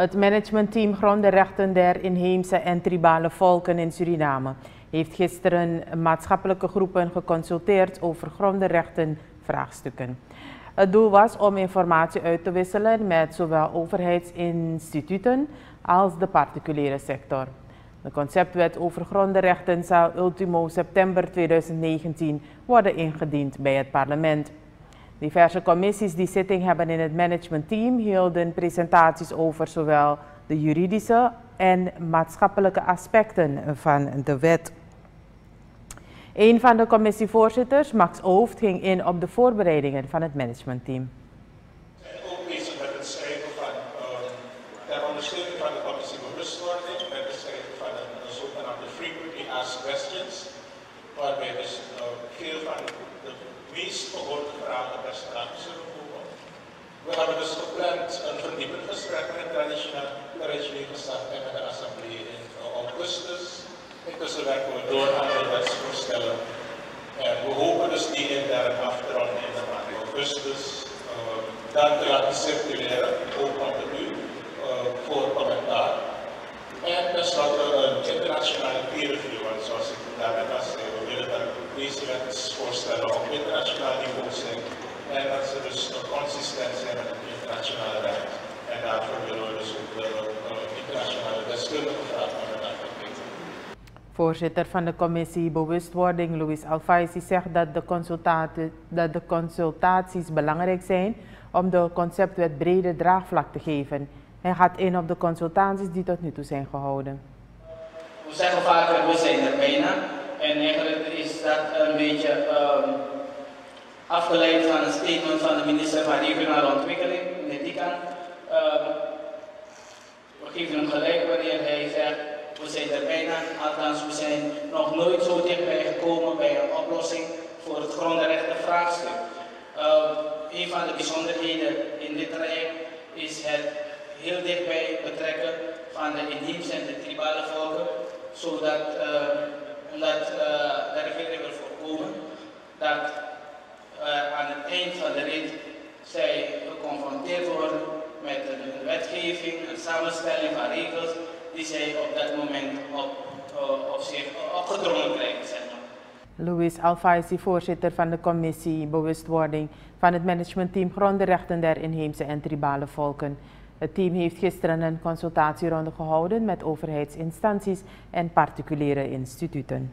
Het managementteam Grondenrechten der inheemse en tribale volken in Suriname heeft gisteren maatschappelijke groepen geconsulteerd over grondenrechten vraagstukken. Het doel was om informatie uit te wisselen met zowel overheidsinstituten als de particuliere sector. De conceptwet over grondenrechten zal ultimo september 2019 worden ingediend bij het parlement. Diverse commissies die zitting hebben in het managementteam hielden presentaties over zowel de juridische en maatschappelijke aspecten van de wet. Een van de commissievoorzitters, Max Ooft, ging in op de voorbereidingen van het managementteam. Ook met het van, ter ondersteuning van de met van frequently asked questions, waarbij dus uh, veel van de meest gehoorde vragen ter sprake zullen komen. We hebben dus gepland een verdiepend gesprek met het traditioneel gezag en met de assemblee in augustus. Intussen werken we door aan de wetsvoorstellen. En we hopen dus die intern af te ronden in de maand augustus. Uh, dan te laten circuleren, ook onder u, uh, voor commentaar. En tenslotte een internationale wetsvoorstellen op internationaal niveau zijn. En dat ze dus consistent zijn met het internationale recht. En daarvoor willen we dus ook de uh, internationale deskundigen vragen. Voorzitter van de commissie Bewustwording, Louis Alfaisi, zegt dat de, dat de consultaties belangrijk zijn om de conceptwet brede draagvlak te geven. Hij gaat in op de consultaties die tot nu toe zijn gehouden. We zeggen vaker, we zijn er bijna. En eigenlijk dat een beetje um, afgeleid van een statement van de minister van Regionale Ontwikkeling, meneer Dikan. Uh, we geven hem gelijk wanneer hij zegt we zijn er bijna, althans we zijn nog nooit zo dichtbij gekomen bij een oplossing voor het grondrechtenvraagstuk. Uh, een van de bijzonderheden in dit traject is het heel dichtbij betrekken van de inheemse en de tribale volken, zodat omdat, uh, de regering wil voorkomen dat aan het eind van de rit zij geconfronteerd worden met een wetgeving, een samenstelling van regels die zij op dat moment op, uh, op zich opgedrongen krijgen. Zeg maar. Louis Alfaisi, voorzitter van de commissie Bewustwording van het managementteam Grondenrechten der inheemse en tribale volken. Het team heeft gisteren een consultatieronde gehouden met overheidsinstanties en particuliere instituten.